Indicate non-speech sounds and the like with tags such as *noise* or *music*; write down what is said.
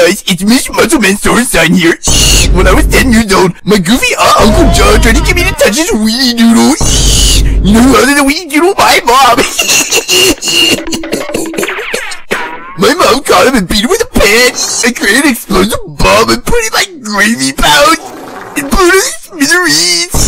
guys, it's Miss Muscleman Sign here. When I was 10 years old, my goofy aunt Uncle John tried to get me to touch his weenie doodle. You know who other than weenie doodle? My mom. *laughs* my mom caught him and beat him with a pan. I created an explosive bomb and put it like gravy pouch It blew it to smithereens.